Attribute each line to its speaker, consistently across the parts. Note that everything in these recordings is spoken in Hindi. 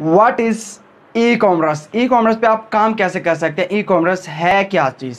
Speaker 1: What is e commerce e commerce पे आप काम कैसे कर सकते हैं? ई कॉमर्स है क्या चीज़?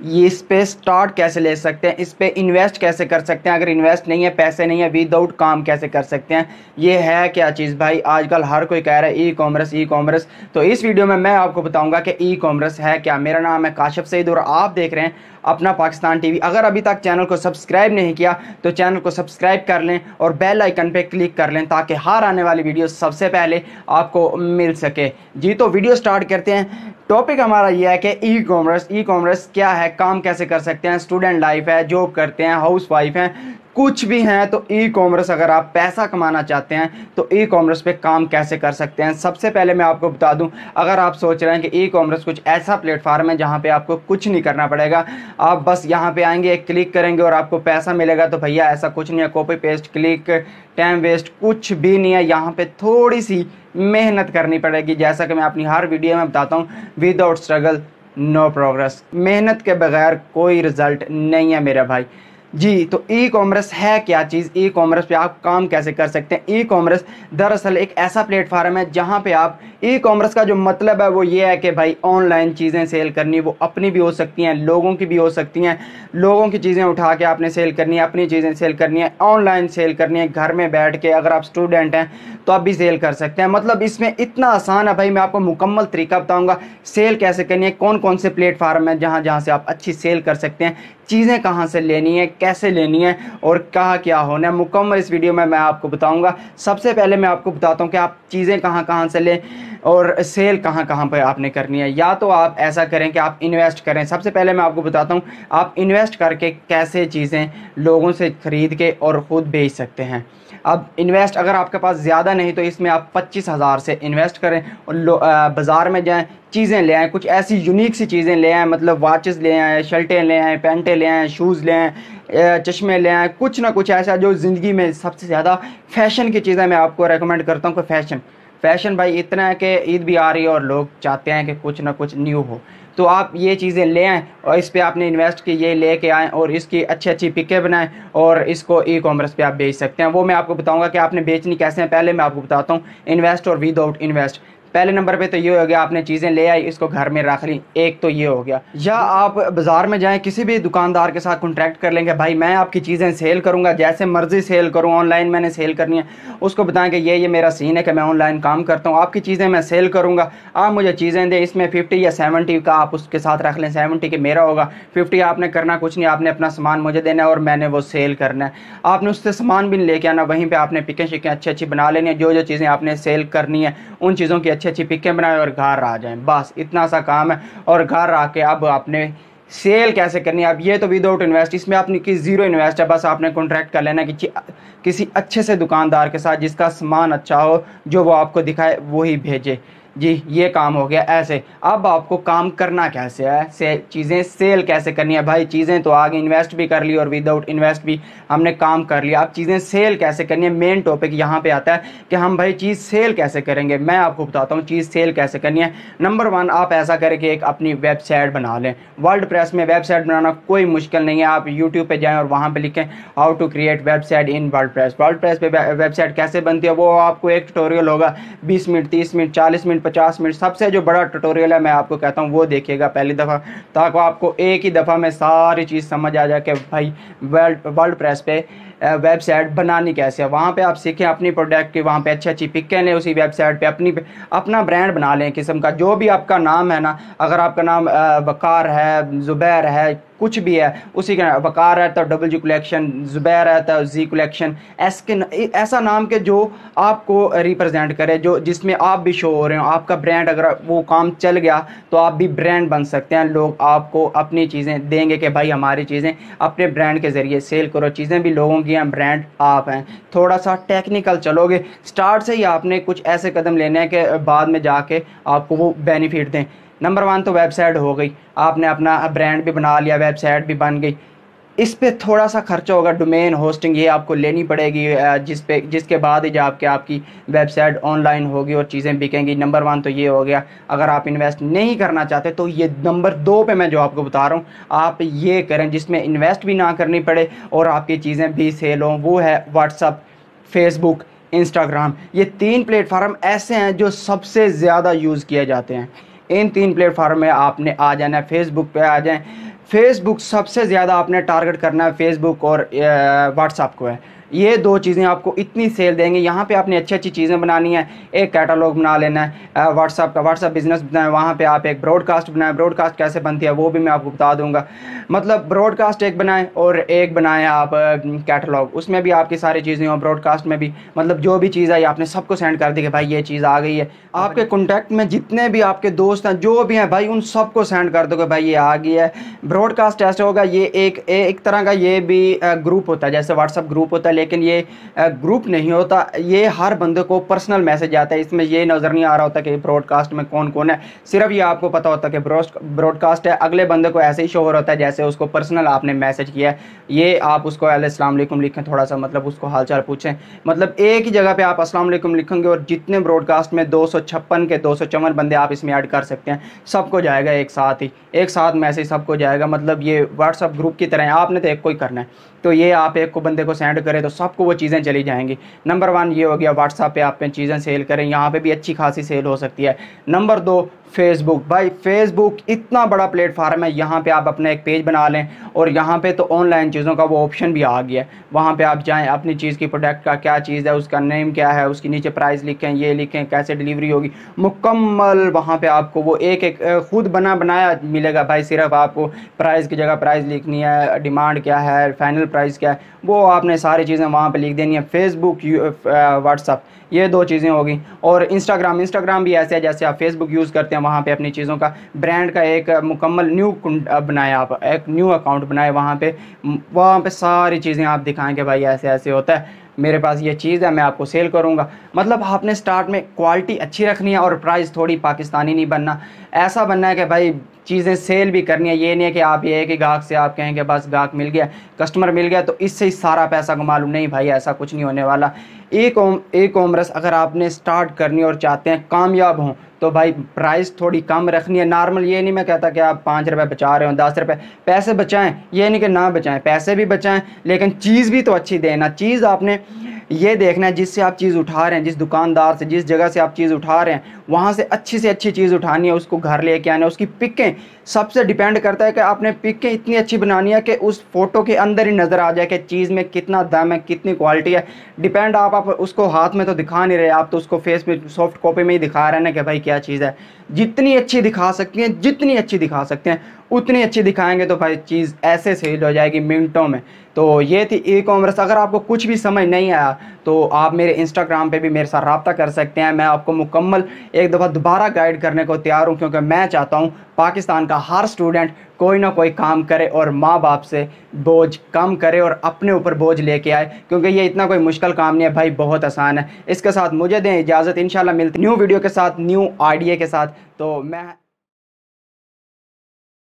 Speaker 1: ये इस पे स्टार्ट कैसे ले सकते हैं? इस पे इन्वेस्ट कैसे कर सकते हैं? अगर इन्वेस्ट नहीं है, पैसे नहीं है विदाउट काम कैसे कर सकते हैं? ये है क्या चीज़ भाई? आजकल हर कोई कह रहा है ई कॉमर्स ई कॉमर्स तो इस वीडियो में मैं आपको बताऊँगा कि ई कॉमर्स है क्या। मेरा नाम है काशिफ सईद और आप देख रहे हैं अपना पाकिस्तान टीवी। अगर अभी तक चैनल को सब्सक्राइब नहीं किया तो चैनल को सब्सक्राइब कर लें और बेल आइकन पर क्लिक कर लें ताकि हर आने वाली वीडियो सबसे पहले आपको मिल सके। जी तो वीडियो स्टार्ट करते हैं। टॉपिक हमारा यह है कि ई कॉमर्स ई कॉमर्स क्या है, काम कैसे कर सकते हैं स्टूडेंट लाइफ है जॉब करते हैं हाउस वाइफ हैं। कुछ भी हैं तो ई कॉमर्स अगर आप पैसा कमाना चाहते हैं तो ई कॉमर्स पे काम कैसे कर सकते हैं? सबसे पहले मैं आपको बता दूँ, अगर आप सोच रहे हैं कि ई कॉमर्स कुछ ऐसा प्लेटफार्म है जहाँ पे आपको कुछ नहीं करना पड़ेगा, आप बस यहाँ पे आएँगे, एक क्लिक करेंगे और आपको पैसा मिलेगा तो भैया ऐसा कुछ नहीं है copy paste click time waste कुछ भी नहीं है। यहाँ पर थोड़ी सी मेहनत करनी पड़ेगी, जैसा कि मैं अपनी हर वीडियो में बताता हूँ विदाउट स्ट्रगल नो प्रोग्रेस मेहनत के बगैर कोई रिज़ल्ट नहीं है मेरा भाई। जी तो ई कॉमर्स है क्या चीज़? ई कॉमर्स पे आप काम कैसे कर सकते हैं? ई कॉमर्स दरअसल एक ऐसा प्लेटफार्म है जहाँ पे आप ई कॉमर्स का जो मतलब है वो ये है कि भाई ऑनलाइन चीज़ें सेल करनी, वो अपनी भी हो सकती हैं, लोगों की भी हो सकती हैं। लोगों की चीज़ें उठा के आपने सेल करनी है, अपनी चीज़ें सेल करनी है, ऑनलाइन सेल करनी है, घर में बैठ के अगर आप स्टूडेंट हैं तो आप भी सेल कर सकते हैं। मतलब इसमें इतना आसान है भाई, मैं आपको मुकम्मल तरीका बताऊँगा, सेल कैसे करनी है कौन कौन से प्लेटफार्म है जहाँ जहाँ से आप अच्छी सेल कर सकते हैं, चीज़ें कहाँ से लेनी है कैसे लेनी है और कहाँ क्या होना है। मुकम्मल इस वीडियो में मैं आपको बताऊँगा। सबसे पहले मैं आपको बताता हूँ कि आप चीज़ें कहाँ कहाँ से लें और सेल कहाँ कहाँ पर आपने करनी है। या तो आप ऐसा करें कि आप इन्वेस्ट करें। सबसे पहले मैं आपको बताता हूँ, आप इन्वेस्ट करके कैसे चीज़ें लोगों से ख़रीद के और ख़ुद बेच सकते हैं। अब इन्वेस्ट अगर आपके पास ज़्यादा नहीं तो इसमें आप पच्चीस हज़ार से इन्वेस्ट करें और बाज़ार में जाएँ, चीज़ें ले आएँ, कुछ ऐसी यूनिक सी चीज़ें ले आएँ मतलब वाचेस ले आएँ, शर्टें ले आएँ, पैंटें ले आएँ, शूज़ ले आएँ चश्मे ले आएँ, कुछ ना कुछ ऐसा जो ज़िंदगी में सबसे ज़्यादा फ़ैशन की चीज़ें मैं आपको रेकमेंड करता हूँ कि फ़ैशन। फ़ैशन भाई इतना है कि ईद भी आ रही है और लोग चाहते हैं कि कुछ ना कुछ न्यू हो। तो आप ये चीज़ें ले आएँ और इस पर आपने इन्वेस्ट की, ये ले आएँ और इसकी अच्छी अच्छी पिकें बनाएँ और इसको ई कॉमर्स पे आप बेच सकते हैं। वो मैं आपको बताऊँगा कि आपने बेचनी कैसे हैं। पहले मैं आपको बताता हूँ इन्वेस्ट और विदाउट इन्वेस्ट पहले नंबर पे तो ये हो गया, आपने चीज़ें ले आई, इसको घर में रख ली, एक तो ये हो गया। या आप बाज़ार में जाएँ, किसी भी दुकानदार के साथ कॉन्ट्रैक्ट कर लेंगे, भाई, मैं आपकी चीज़ें सेल करूँगा, जैसे मर्ज़ी सेल करूँ ऑनलाइन मैंने सेल करनी है। उसको बताएँ कि ये ये मेरा सीन है कि मैं ऑनलाइन काम करता हूँ, आपकी चीज़ें मैं सेल करूँगा। आप मुझे चीज़ें दें, इसमें फिफ्टी या सेवेंटी का आप उसके साथ रख लें सेवेंटी के मेरा होगा। फिफ्टी आपने करना कुछ नहीं, आपने अपना सामान मुझे देना है और मैंने वो सेल करना है। आपने उससे सामान भी लेके आना, वहीं पर आपने पिकें शिकें अच्छी अच्छी बना लेनी है जो जो चीज़ें आपने सेल करनी है, उन चीज़ों की अच्छी अच्छी पिकें बनाए और घर आ जाएँ। बस, इतना सा काम है और घर आके अब आपने सेल कैसे करनी है? अब ये तो विदाउट इन्वेस्ट इसमें आपने कि ज़ीरो इन्वेस्ट है, बस आपने कॉन्ट्रैक्ट कर लेना कि किसी अच्छे से दुकानदार के साथ जिसका सामान अच्छा हो, जो वो आपको दिखाए वही भेजे। जी, ये काम हो गया ऐसे। अब आपको काम करना कैसे है? से, चीज़ें सेल कैसे करनी है? भाई, चीज़ें तो आगे इन्वेस्ट भी कर ली और विदाउट इन्वेस्ट भी हमने काम कर लिया। अब चीज़ें सेल कैसे करनी है? मेन टॉपिक यहाँ पे आता है कि हम भाई चीज़ सेल कैसे करेंगे? मैं आपको बताता हूँ चीज़ सेल कैसे करनी है। नंबर वन आप ऐसा करें कि एक अपनी वेबसाइट बना लें। वर्ल्ड प्रेस में वेबसाइट बनाना कोई मुश्किल नहीं है। आप यूट्यूब पर जाएँ और वहाँ पर लिखें how to create website in WordPress WordPress पर वेबसाइट कैसे बनती है? वो आपको एक ट्यूटोरियल होगा। बीस मिनट, तीस मिनट, चालीस मिनट पचास मिनट, सबसे जो बड़ा ट्यूटोरियल है, मैं आपको कहता हूँ, वो देखिएगा पहली दफ़ा, ताकि आपको एक ही दफ़ा में सारी चीज़ समझ आ जाए कि भाई वर्ल्ड वर्ल्ड प्रेस पे वेबसाइट बनानी कैसे है। वहाँ पे आप सीखें अपनी प्रोडक्ट की, वहाँ पे अच्छी अच्छी पिकें लें उसी वेबसाइट पे अपनी अपना ब्रांड बना लें किस्म का। जो भी आपका नाम है ना, अगर आपका नाम वकार है, ज़ुबैर है, कुछ भी है, उसी का वकार है तो डबल जी कलेक्शन ज़ुबैर है तो जी कलेक्शन के ऐसा नाम के जो आपको रिप्रेजेंट करे, जो जिसमें आप भी शो हो रहे हो, आपका ब्रांड अगर वो काम चल गया तो आप भी ब्रांड बन सकते हैं। लोग आपको अपनी चीज़ें देंगे कि भाई हमारी चीज़ें अपने ब्रांड के ज़रिए सेल करो। चीज़ें भी लोगों की हैं ब्रांड आप हैं। थोड़ा सा टेक्निकल चलोगे। स्टार्ट से ही आपने कुछ ऐसे कदम लेने हैं कि बाद में जाके आपको वो बेनिफिट दें। नंबर वन तो वेबसाइट हो गई। आपने अपना ब्रांड भी बना लिया वेबसाइट भी बन गई। इस पर थोड़ा सा खर्चा होगा डोमेन होस्टिंग ये आपको लेनी पड़ेगी जिस पे, जिसके बाद ही जो आपके, आपकी वेबसाइट ऑनलाइन होगी और चीज़ें बिकेंगी। नंबर वन तो ये हो गया, अगर आप इन्वेस्ट नहीं करना चाहते तो ये नंबर दो पे मैं जो आपको बता रहा हूँ, आप ये करें जिसमें इन्वेस्ट भी ना करनी पड़े और आपकी चीज़ें भी सेल हों, वो है व्हाट्सअप फेसबुक इंस्टाग्राम ये तीन प्लेटफार्म ऐसे हैं जो सबसे ज़्यादा यूज़ किए जाते हैं। इन तीन प्लेटफार्म में आपने आ जाना है फेसबुक पे आ जाएँ फेसबुक सबसे ज़्यादा आपने टारगेट करना है फेसबुक और व्हाट्सएप को है। ये दो चीज़ें आपको इतनी सेल देंगे। यहाँ पे आपने अच्छी अच्छी चीज़ें बनानी है। एक कैटलॉग बना लेना है व्हाट्सअप का। व्हाट्सअप बिज़नेस बनाए। वहाँ पे आप एक ब्रॉडकास्ट बनाएँ। ब्रॉडकास्ट कैसे बनती है वो भी मैं आपको बता दूँगा। मतलब ब्रॉडकास्ट एक बनाएँ और एक बनाएँ आप कैटलॉग उसमें भी आपकी सारी चीज़ें हों ब्रॉडकास्ट में भी। मतलब जो भी चीज़ आई, आपने सबको सेंड कर दी कि भाई ये चीज़ आ गई है। आपके कॉन्टैक्ट में जितने भी आपके दोस्त हैं, जो भी हैं भाई, उन सबको सेंड कर दो कि भाई ये आ गई है। ब्रॉडकास्ट ऐसे होगा, ये एक एक तरह का ये भी ग्रुप होता है। जैसे व्हाट्सअप ग्रुप होता है लेकिन ये ग्रुप नहीं होता। ये हर बंदे को पर्सनल मैसेज आता है। इसमें ये नज़र नहीं आ रहा होता कि ब्रॉडकास्ट में कौन कौन है। सिर्फ़ ये आपको पता होता है कि ब्रॉडकास्ट है। अगले बंदे को ऐसे ही शो हो होता है जैसे उसको पर्सनल आपने मैसेज किया है। ये आप उसको अस्सलाम लिखें थोड़ा सा मतलब उसको हाल चाल पूछें। मतलब एक ही जगह पर आप असलम लिखेंगे और जितने ब्रॉडकास्ट में दो सौ छप्पन के दो सौ चौवन बंदे आप इसमें ऐड कर सकते हैं। सबको जाएगा एक साथ ही। एक साथ मैसेज सबको जाएगा। मतलब ये व्हाट्सअप ग्रुप की तरह आपने तो एक को ही करना है। तो ये आप एक को बंदे को सेंड करें तो सबको वो चीज़ें चली जाएँगी। नंबर वन ये हो गया व्हाट्सअप पे आप चीज़ें सेल करें, यहाँ पे भी अच्छी खासी सेल हो सकती है। नंबर दो फेसबुक भाई फेसबुक इतना बड़ा प्लेटफार्म है, यहाँ पे आप अपना एक पेज बना लें और यहाँ पे तो ऑनलाइन चीज़ों का वो ऑप्शन भी आ गया है। वहाँ पे आप जाएँ, अपनी चीज़ की प्रोडक्ट का क्या चीज़ है, उसका नेम क्या है, उसके नीचे प्राइस लिखें, ये लिखें, कैसे डिलीवरी होगी। मुकम्मल वहाँ पे आपको वो एक एक खुद बना, बनाया मिलेगा। भाई, सिर्फ़ आपको प्राइस की जगह प्राइस लिखनी है डिमांड क्या है फाइनल प्राइस क्या है, वो आपने सारी चीज़ें वहाँ पर लिख देनी है। फेसबुक व्हाट्सअप ये दो चीज़ें होगी। और इंस्टाग्राम इंस्टाग्राम भी ऐसे है जैसे आप फेसबुक यूज़ करते हैं वहाँ पे अपनी चीज़ों का ब्रांड का एक मुकम्मल न्यू बनाए आप, एक न्यू अकाउंट बनाए वहाँ पे। वहाँ पे सारी चीज़ें आप दिखाएँगे भाई ऐसे ऐसे होता है। मेरे पास ये चीज़ है, मैं आपको सेल करूँगा। मतलब आपने स्टार्ट में क्वालिटी अच्छी रखनी है और प्राइस थोड़ी पाकिस्तानी नहीं बनना। ऐसा बनना है कि भाई चीज़ें सेल भी करनी है। ये नहीं है कि आप ये है कि गाहक से आप कहें कि बस गाहक मिल गया कस्टमर मिल गया तो इससे ही सारा पैसा को मालूम नहीं भाई, ऐसा कुछ नहीं होने वाला। एक ओम ई कॉमर्स अगर आपने स्टार्ट करनी और चाहते हैं, कामयाब हों तो भाई प्राइस थोड़ी कम रखनी है। नॉर्मल ये नहीं मैं कहता कि आप पाँच रुपये बचा रहे हो, दस रुपये पैसे बचाएँ, ये नहीं कि ना बचाएँ, पैसे भी बचाएँ, लेकिन चीज़ भी तो अच्छी देना चीज़ आपने ये देखना है जिससे आप चीज़ उठा रहे हैं जिस दुकानदार से जिस जगह से आप चीज़ उठा रहे हैं वहाँ से अच्छी से अच्छी चीज़ उठानी है उसको घर लेके आना है उसकी पिकें सबसे डिपेंड करता है कि आपने पिकें इतनी अच्छी बनानी है कि उस फ़ोटो के अंदर ही नज़र आ जाए कि चीज़ में कितना दम है कितनी क्वालिटी है। डिपेंड आप, आप उसको हाथ में तो दिखा नहीं रहे आप तो उसको फेस में सॉफ्ट कॉपी में ही दिखा रहे हैं ना कि भाई क्या चीज़ है। जितनी अच्छी दिखा सकती हैं जितनी अच्छी दिखा सकते हैं उतनी अच्छी दिखाएँगे तो भाई चीज़ ऐसे सेल हो जाएगी मिनटों में। तो ये थी ई कॉमर्स अगर आपको कुछ भी समझ नहीं आया तो आप मेरे इंस्टाग्राम पे भी मेरे साथ रबता कर सकते हैं। मैं आपको मुकम्मल एक दफ़ा दोबारा गाइड करने को तैयार हूँ, क्योंकि मैं चाहता हूँ पाकिस्तान का हर स्टूडेंट कोई ना कोई काम करे और माँ बाप से बोझ कम करे और अपने ऊपर बोझ लेके आए, क्योंकि ये इतना कोई मुश्किल काम नहीं है। भाई, बहुत आसान है। इसके साथ मुझे दें इजाज़त। इंशाल्लाह मिलती न्यू वीडियो के साथ न्यू आइडिया के साथ। तो मैं